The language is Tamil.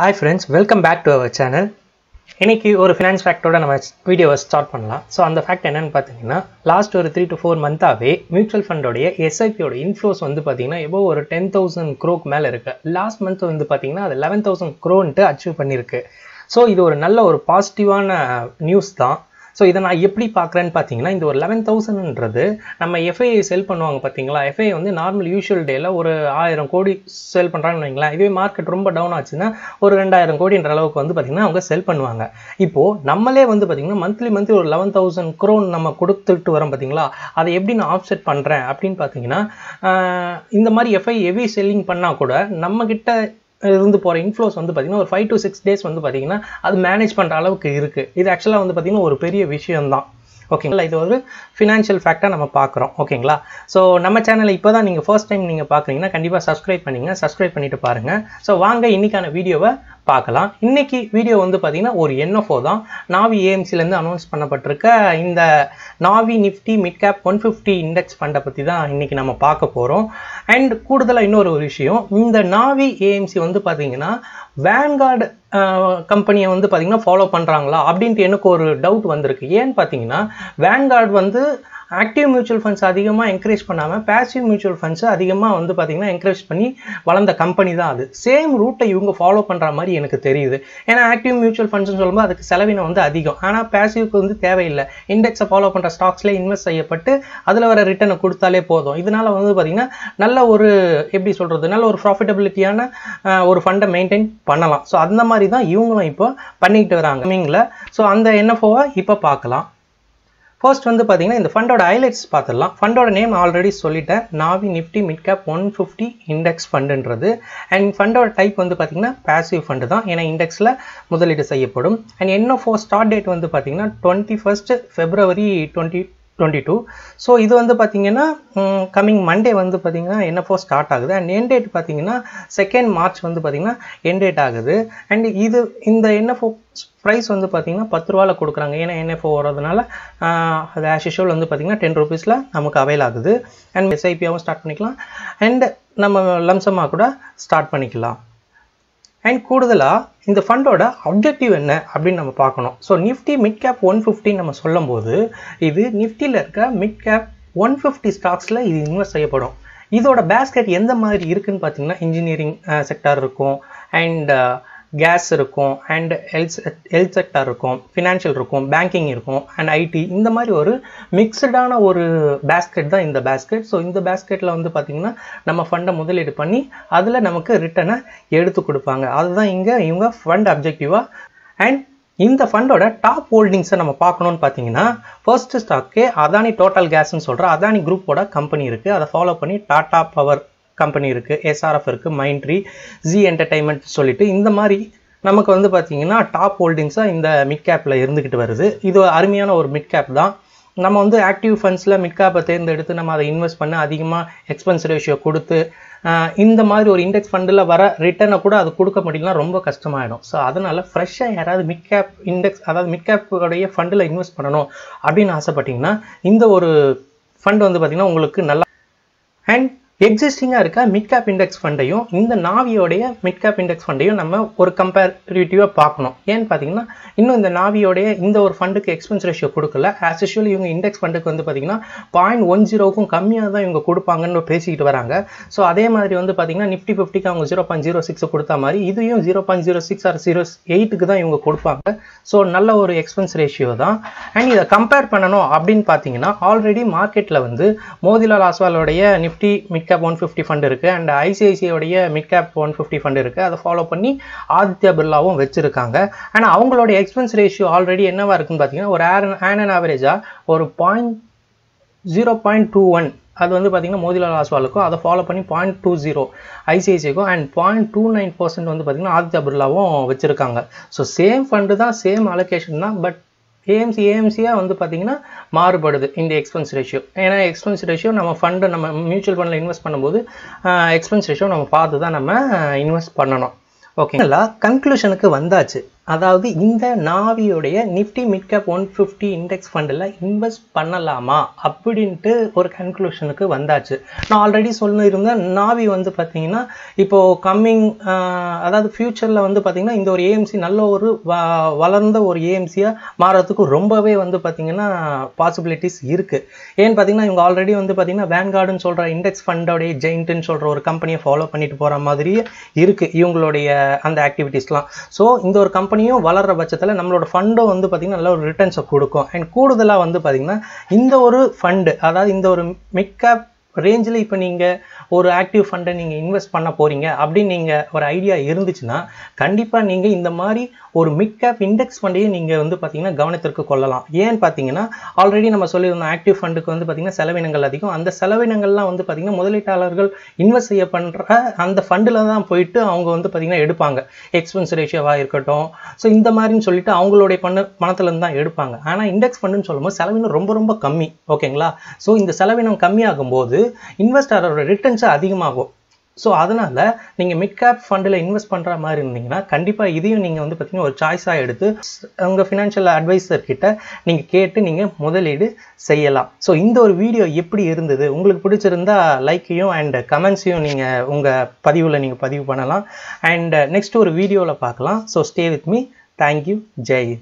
Hi friends welcome back to our channel இன்றைக்கி ஒரு ஃபினான்ஸ் ஃபேக்டோட நம்ம வீடியோவை ஸ்டார்ட் பண்ணலாம். ஸோ அந்த ஃபேக்ட் என்னன்னு பார்த்தீங்கன்னா லாஸ்ட் ஒரு த்ரீ டு ஃபோர் மந்த்தாகவே மியூச்சுவல் ஃபண்டோடைய எஸ்ஐபியோட இன்ஃப்ளோஸ் வந்து பார்த்தீங்கன்னா எவ்வளோ ஒரு டென் தௌசண்ட் க்ரோக் மேலே இருக்குது லாஸ்ட் மந்த் வந்து பார்த்தீங்கன்னா அது லெவன் தௌசண்ட் க்ரோன்ட்டு அச்சீவ் பண்ணியிருக்கு ஸோ இது ஒரு நல்ல ஒரு பாசிட்டிவான நியூஸ் தான். ஸோ இதை நான் எப்படி பார்க்குறேன்னு பார்த்தீங்கன்னா இந்த ஒரு லெவன் தௌசண்ட்ன்றது நம்ம எஃப்ஐஐ செல் பண்ணுவாங்க பார்த்தீங்களா? எஃப்ஐ வந்து நார்மல் யூஷுவல் டேயில் ஒரு ஆயிரம் கோடி செல் பண்ணுறாங்கன்னு வைங்களேன். இதுவே மார்க்கெட் ரொம்ப டவுன் ஆச்சுன்னா ஒரு ரெண்டாயிரம் கோடின்ற அளவுக்கு வந்து பார்த்தீங்கன்னா அவங்க செல் பண்ணுவாங்க. இப்போது நம்மளே வந்து பார்த்தீங்கன்னா மந்த்லி மந்த்லி ஒரு லெவன் தௌசண்ட் க்ரோன் நம்ம கொடுத்துட்டு வரோம் பார்த்தீங்களா? அதை எப்படி நான் ஆஃப்செட் பண்ணுறேன் அப்படின்னு பார்த்தீங்கன்னா இந்த மாதிரி எஃப்ஐ ஹெவி செல்லிங் பண்ணால் கூட நம்மக்கிட்ட இருந்து போகிற இன்ஃப்ளோஸ் வந்து பார்த்திங்கன்னா ஒரு ஃபைவ் டு சிக்ஸ் டேஸ் வந்து பார்த்திங்கன்னா அது மேனேஜ் பண்ணுற அளவுக்கு இருக்குது இது ஆக்சுவலாக வந்து பார்த்திங்கன்னா ஒரு பெரிய விஷயம்தான். ஓகேங்களா இது ஒரு ஃபினான்ஷியல் ஃபேக்டாக நம்ம பார்க்குறோம் ஓகேங்களா ஸோ நம்ம சேனலை இப்போ தான் நீங்கள் ஃபர்ஸ்ட் டைம் நீங்கள் பார்க்குறீங்கன்னா கண்டிப்பாக சப்ஸ்கிரைப் பண்ணிங்க. சப்ஸ்கிரைப் பண்ணிட்டு பாருங்கள் ஸோ வாங்க இன்றைக்கான வீடியோவை பார்க்கலாம். இன்னைக்கு வீடியோ வந்து பார்த்தீங்கன்னா ஒரு என்எஃப்ஓ தான். நாவி ஏஎம்சிலேருந்து அனௌன்ஸ் பண்ணப்பட்டிருக்க இந்த Navi Nifty mid cap one fifty index ஃபண்டை பற்றி தான் இன்றைக்கி நம்ம பார்க்க போகிறோம் அண்ட் கூடுதலாக இன்னொரு ஒரு விஷயம் இந்த நாவி ஏஎம்சி வந்து பார்த்தீங்கன்னா வேன்கார்டு கம்பெனியை வந்து பார்த்தீங்கன்னா ஃபாலோ பண்ணுறாங்களா அப்படின்ட்டு எனக்கு ஒரு டவுட் வந்திருக்கு. ஏன்னு பார்த்தீங்கன்னா வேன்கார்டு வந்து ஆக்டிவ் மியூச்சுவல் ஃபண்ட்ஸ் அதிகமாக என்கரேஜ் பண்ணாமல் பேசிவ் மியூச்சுவல் ஃபண்ட்ஸை அதிகமாக வந்து பார்த்திங்கன்னா என்கரேஜ் பண்ணி வளர்ந்த கம்பெனி தான் அது. சேம் ரூட்டை இவங்க ஃபாலோ பண்ணுற மாதிரி எனக்கு தெரியுது. ஏன்னா ஆக்டிவ் மியூச்சுவல் ஃபண்ட்ஸ்னு சொல்லும்போது அதுக்கு செலவினம் வந்து அதிகம். ஆனால் பேசிவ்க்கு வந்து தேவையில்லை. இண்டெக்ஸை ஃபாலோ பண்ணுற ஸ்டாக்ஸ்லேயே இன்வெஸ்ட் செய்யப்பட்டு அதில் வர ரிட்டர்னை கொடுத்தாலே போதும். இதனால் வந்து பார்த்திங்கன்னா நல்ல ஒரு எப்படி சொல்கிறது நல்ல ஒரு ப்ராஃபிட்டபிலிட்டியான ஒரு ஃபண்டை மெயின்டைன் பண்ணலாம். ஸோ அந்த மாதிரி தான் இவங்களும் இப்போ பண்ணிக்கிட்டு வராங்க. மீனில் ஸோ அந்த என்எஃப்ஓவை இப்போ பார்க்கலாம். ஃபர்ஸ்ட் வந்து பார்த்தீங்கன்னா இந்த ஃபண்டோட ஹைலைட்ஸ் பார்த்துடலாம் ஃபண்டோட நேம் ஆல்ரெடி சொல்லிட்டேன். Navi Nifty mid cap one fifty index ஃபண்டுன்றது and ஃபண்டோட டைப் வந்து பார்த்தீங்கன்னா பேசிவ் ஃபண்டு தான். ஏன்னா இண்டெக்ஸில் முதலீடு செய்யப்படும். அண்ட் என்ன ஃபோர் ஸ்டார்ட் டேட் வந்து பார்த்தீங்கன்னா twenty first February twenty twenty two so இது வந்து பார்த்தீங்கன்னா கம்மிங் மண்டே வந்து பார்த்தீங்கன்னா என்எஃப்ஓ ஸ்டார்ட் ஆகுது? அண்ட் என் டேட் பார்த்தீங்கன்னா செகண்ட் மார்ச் வந்து பார்த்தீங்கன்னா என் டேட் ஆகுது. அண்ட் இது இந்த என்எஃப்ஓ ப்ரைஸ் வந்து பார்த்தீங்கன்னா பத்து ரூபாவில் கொடுக்குறாங்க. ஏன்னா என்எஃப்ஓ வரதுனால அது ஆஸ் யூஷுவல் வந்து பார்த்தீங்கன்னா டென் ருபீஸில் நமக்கு அவைல் ஆகுது. அண்ட் எஸ்ஐபியாகவும் ஸ்டார்ட் பண்ணிக்கலாம். அண்ட் நம்ம லம்சமாக கூட ஸ்டார்ட் பண்ணிக்கலாம். அண்ட் கூடுதலாக இந்த ஃபண்டோட அப்ஜெக்டிவ் என்ன அப்படின்னு நம்ம பார்க்கணும். So Nifty mid cap one fifty நம்ம சொல்லும்போது இது நிஃப்டியில் இருக்க மிட் கேப் ஒன் ஃபிஃப்டி ஸ்டாக்ஸில் இது இன்வெஸ்ட் செய்யப்படும். இதோட பேஸ்கெட் எந்த மாதிரி இருக்குன்னு பார்த்தீங்கன்னா இன்ஜினியரிங் செக்டார் இருக்கும். அண்ட் கேஸ் இருக்கும் அண்ட் ஹெல்த் ஹெல்த் செக்டர் இருக்கும் ஃபினான்ஷியல் இருக்கும் பேங்கிங் இருக்கும் அண்ட் ஐடி இந்த மாதிரி ஒரு மிக்சடான ஒரு பேஸ்கெட் தான் இந்த பேஸ்கெட் ஸோ இந்த பேஸ்கெட்டில் வந்து பார்த்திங்கன்னா நம்ம ஃபண்டை முதலீடு பண்ணி அதில் நமக்கு ரிட்டனை எடுத்து கொடுப்பாங்க. அதுதான் இங்கே இவங்க ஃபண்ட் அப்ஜெக்டிவாக அண்ட் இந்த ஃபண்டோட டாப் ஹோல்டிங்ஸை நம்ம பார்க்கணும்னு பார்த்தீங்கன்னா ஃபர்ஸ்ட் ஸ்டாக்கு அதானி டோட்டல் கேஸ்ன்னு சொல்கிற அதானி குரூப்போட கம்பெனி இருக்குது அதை ஃபாலோ பண்ணி டாடா பவர் கம்பெனி இருக்குது எஸ்ஆர்எஃப் இருக்குது மைண்ட்ரி ஜி என்டர்டைன்மெண்ட் சொல்லிட்டு இந்த மாதிரி நமக்கு வந்து பார்த்தீங்கன்னா டாப் ஹோல்டிங்ஸாக இந்த மிட் கேப்பில் இருந்துக்கிட்டு வருது. இது அருமையான ஒரு மிட் கேப் தான். நம்ம வந்து ஆக்டிவ் ஃபண்ட்ஸில் மிட் கேப்பை தேர்ந்தெடுத்து நம்ம அதை இன்வெஸ்ட் பண்ண அதிகமாக எக்ஸ்பென்ஸ் ரேஷியோ கொடுத்து இந்த மாதிரி ஒரு இண்டெக்ஸ் ஃபண்டில் வர ரிட்டர்னை கூட அது கொடுக்க முடியலனா ரொம்ப கஷ்டமாயிடும். ஸோ அதனால் ஃப்ரெஷ்ஷாக யாராவது மிட் கேப் இண்டெக்ஸ் அதாவது மிட் கேப்புடைய ஃபண்டில் இன்வெஸ்ட் பண்ணணும் அப்படின்னு ஆசைப்பட்டீங்கன்னா இந்த ஒரு ஃபண்ட் வந்து பார்த்திங்கன்னா உங்களுக்கு நல்லா அண்ட் எக்ஸிஸ்டிங்காக இருக்க மிட் கேப் இண்டெக்ஸ் ஃபண்டையும் இந்த நாவியோடைய மிட் கேப் இண்டெக்ஸ் ஃபண்டையும் நம்ம ஒரு கம்பேரிட்டிவாக பார்க்கணும். ஏன்னு பார்த்தீங்கன்னா இன்னும் இந்த நாவியோடைய இந்த ஒரு ஃபண்டுக்கு எக்ஸ்பென்ஸ் ரேஷியோ கொடுக்கல. ஆஸ் யூஷுவல் இவங்க இண்டெக்ஸ் ஃபண்டுக்கு வந்து பார்த்தீங்கன்னா பாயிண்ட் ஒன் ஜீரோக்கும் கம்மியாக தான் இவங்க கொடுப்பாங்கன்னு பேசிக்கிட்டு வராங்க. ஸோ அதே மாதிரி வந்து பார்த்தீங்கன்னா நிஃப்டி ஃபிஃப்டிக்கு அவங்க ஜீரோ பாயிண்ட் ஜீரோ சிக்ஸ் கொடுத்த மாதிரி இதையும் zero point zero six or zero எயிட்டுக்கு தான் இவங்க கொடுப்பாங்க. ஸோ நல்ல ஒரு எக்ஸ்பென்ஸ் ரேஷியோ தான். அண்ட் இதை கம்பேர் பண்ணணும் அப்படின்னு பார்த்தீங்கன்னா ஆல்ரெடி மார்க்கெட்டில் வந்து Motilal ஆஸ்வாலோடைய Nifty mid cap one fifty fund இருக்குது and ஐசிஐசிஐடைய mid cap one fifty fund இருக்குது அதை ஃபாலோ பண்ணி ஆதித்யா பிர்லாவும் வச்சுருக்காங்க. ஆனால் அவங்களோட எக்ஸ்பென்ஸ் ரேஷியோ ஆல்ரெடி என்னவா இருக்குன்னு பார்த்தீங்கன்னா ஒரு ஏர் ஆன் அண்ட் ஆவரேஜாக ஒரு point zero point two one அது வந்து பார்த்தீங்கன்னா மோதிலால் ஆஸ்வாலுக்கும் அதை ஃபாலோ பண்ணி point two zero ஐசிஐசிக்கும் and point two nine percent வந்து பார்த்தீங்கன்னா ஆதித்யா பிர்லாவும் வச்சுருக்காங்க. ஸோ சேம் ஃபண்டு தான் சேம் அலோகேஷன் தான் பட் ஏஎம்சி ஏஎம்சியாக வந்து பார்த்திங்கன்னா மாறுபடுது இந்த எக்ஸ்பென்ஸ் ரேஷியோ ஏன்னா எக்ஸ்பென்ஸ் ரேஷியோ நம்ம ஃபண்டு நம்ம மியூச்சுவல் ஃபண்டில் இன்வெஸ்ட் பண்ணும்போது எக்ஸ்பென்ஸ் ரேஷியோ நம்ம பார்த்து தான் நம்ம இன்வெஸ்ட் பண்ணணும். ஓகேங்களா கன்க்ளூஷனுக்கு வந்தாச்சு. அதாவது இந்த நாவியுடைய Nifty midcap one fifty index ஃபண்டில் இன்வெஸ்ட் பண்ணலாமா அப்படின்ட்டு ஒரு கன்க்ளூஷனுக்கு வந்தாச்சு. நான் ஆல்ரெடி சொல்லியிருந்தேன் நாவி வந்து பார்த்தீங்கன்னா இப்போது கம்மிங் அதாவது ஃப்யூச்சரில் வந்து பார்த்திங்கன்னா இந்த ஒரு ஏஎம்சி நல்ல ஒரு வ- வளர்ந்த ஒரு ஏஎம்சியாக மாறதுக்கு ரொம்பவே வந்து பார்த்திங்கன்னா பாசிபிலிட்டிஸ் இருக்குது ஏன்னு பார்த்தீங்கன்னா இவங்க ஆல்ரெடி வந்து பார்த்தீங்கன்னா வேன்கார்டுன்னு சொல்கிற இண்டெக்ஸ் ஃபண்டோடைய ஜெயின்ட்டுன்னு சொல்கிற ஒரு கம்பெனியை ஃபாலோ பண்ணிட்டு போகிற மாதிரியே இருக்குது இவங்களுடைய அந்த ஆக்டிவிட்டீஸ்லாம் ஸோ இந்த ஒரு கம்பெனி கம்பெனியும் வளர்ற பட்சத்தில் நம்மளோட ஃபண்டும் வந்து பார்த்திங்கன்னா நல்ல ஒரு ரிட்டர்ன்ஸை கொடுக்கும். அண்ட் கூடுதலாக வந்து பார்த்திங்கன்னா இந்த ஒரு ஃபண்டு அதாவது இந்த ஒரு மிட் கேப் ரேஞ்சில் இப்போ நீங்கள் ஒரு ஆக்டிவ் ஃபண்டை நீங்கள் இன்வெஸ்ட் பண்ண போகிறீங்க அப்படின்னு நீங்கள் ஒரு ஐடியா இருந்துச்சுன்னா கண்டிப்பாக நீங்கள் இந்த மாதிரி ஒரு மிட் கேப் இண்டெக்ஸ் ஃபண்டையும் நீங்கள் வந்து பார்த்தீங்கன்னா கவனத்திற்கு கொள்ளலாம். ஏன்னு பார்த்தீங்கன்னா ஆல்ரெடி நம்ம சொல்லியிருந்தோம் ஆக்டிவ் ஃபண்டுக்கு வந்து பார்த்தீங்கன்னா செலவினங்கள் அதிகம். அந்த செலவினங்கள்லாம் வந்து பார்த்திங்கன்னா முதலீட்டாளர்கள் இன்வெஸ்ட் செய்ய பண்ணுற அந்த ஃபண்டில் தான் போயிட்டு அவங்க வந்து பார்த்திங்கன்னா எடுப்பாங்க. எக்ஸ்பென்ஸ் ரேஷியோவாக இருக்கட்டும். ஸோ இந்த மாதிரின்னு சொல்லிட்டு அவங்களுடைய பண்ண பணத்துலேருந்து தான் எடுப்பாங்க. ஆனால் இண்டெக்ஸ் ஃபண்டுன்னு சொல்லும்போது செலவினம் ரொம்ப ரொம்ப கம்மி. ஓகேங்களா? ஸோ இந்த செலவினம் கம்மியாகும் போது இன்வெஸ்டரோட ரிட்டர்ன்ஸ் அதிகமாகும். ஸோ அதனால் நீங்கள் மிட் கேப் ஃபண்டில் இன்வெஸ்ட் பண்ணுற மாதிரி இருந்தீங்கன்னா கண்டிப்பாக இதையும் நீங்கள் வந்து பார்த்தீங்கன்னா ஒரு சாய்ஸாக எடுத்து உங்கள் ஃபினான்ஷியல் அட்வைசர் கிட்ட நீங்கள் கேட்டு நீங்கள் முதலீடு செய்யலாம். ஸோ இந்த ஒரு வீடியோ எப்படி இருந்தது? உங்களுக்கு பிடிச்சிருந்தா லைக்கையும் அண்ட் கமெண்ட்ஸையும் நீங்கள் உங்கள் பதிவில் நீங்கள் பதிவு பண்ணலாம். அண்ட் நெக்ஸ்ட் ஒரு வீடியோவில் பார்க்கலாம். So stay with me thank you Jai